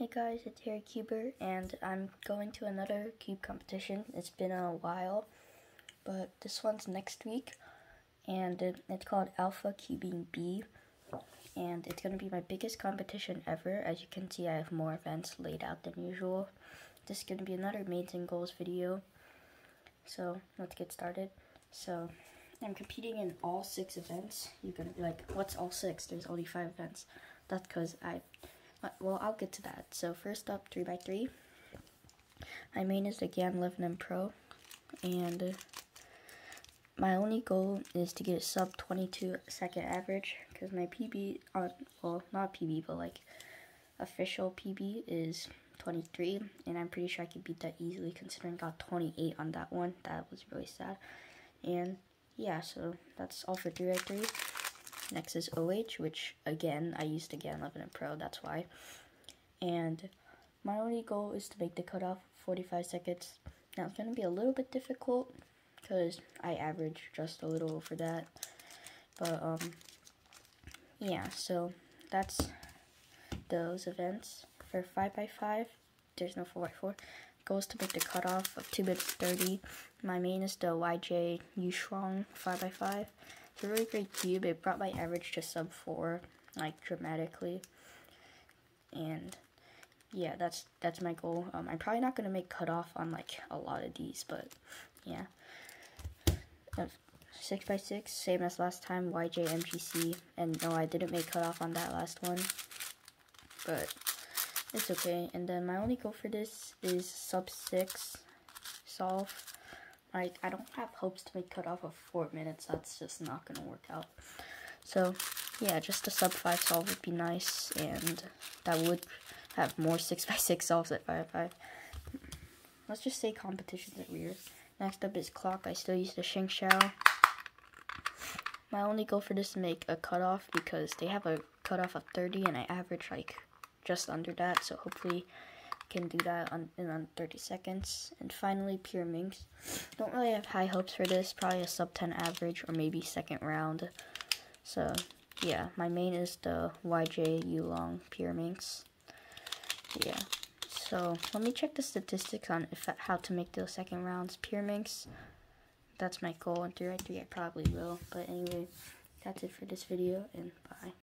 Hey guys, it's Harry Cuber, and I'm going to another cube competition. It's been a while, but this one's next week, and it, it's called Alpha Cubing B, and it's going to be my biggest competition ever. As you can see, I have more events laid out than usual. This is going to be another Mains Goals video, so let's get started. So, I'm competing in all six events. You're going to be like, what's all six? There's only five events. That's because I well, I'll get to that. So first up, 3x3. My main is the GAN 11M Pro, and my only goal is to get a sub 22 second average, because my PB, on, well, not PB, but like official PB is 23, and I'm pretty sure I could beat that easily, considering I got 28 on that one. That was really sad. And yeah, so that's all for 3x3. Next is OH, which again, I used a GAN 11 M Pro, that's why. And my only goal is to make the cutoff 45 seconds. Now it's going to be a little bit difficult because I average just a little over that. But um, yeah, so that's those events. For 5x5, there's no 4x4. Goals to make the cutoff of 2 minutes 30. My main is the YJ Yuchuang 5x5. It's a really great cube. It brought my average to sub 4, like, dramatically. And, yeah, that's that's my goal. Um, I'm probably not going to make cutoff on, like, a lot of these, but, yeah. 6x6, same as last time, YJ MGC. And, no, I didn't make cutoff on that last one. But, it's okay. And then my only goal for this is sub 6 solve. Like, I don't have hopes to make cutoff of 4 minutes. That's just not going to work out. So, yeah, just a sub 5 solve would be nice. And that would have more 6x6 solves at 5-5. Let's just say competitions are weird. Next up is clock. I still use the Shengshou. My only goal for this is to make a cutoff because they have a cutoff of 30 and I average like just under that. So hopefully can do that on, in on 30 seconds. And finally, Pyraminx. Don't really have high hopes for this. Probably a sub 10 average or maybe second round. So, yeah, my main is the YJ Yulong Pyraminx. Yeah. So, let me check the statistics on if how to make those second rounds. Pyraminx, that's my goal. And 3 3 I probably will. But anyway, that's it for this video, and bye.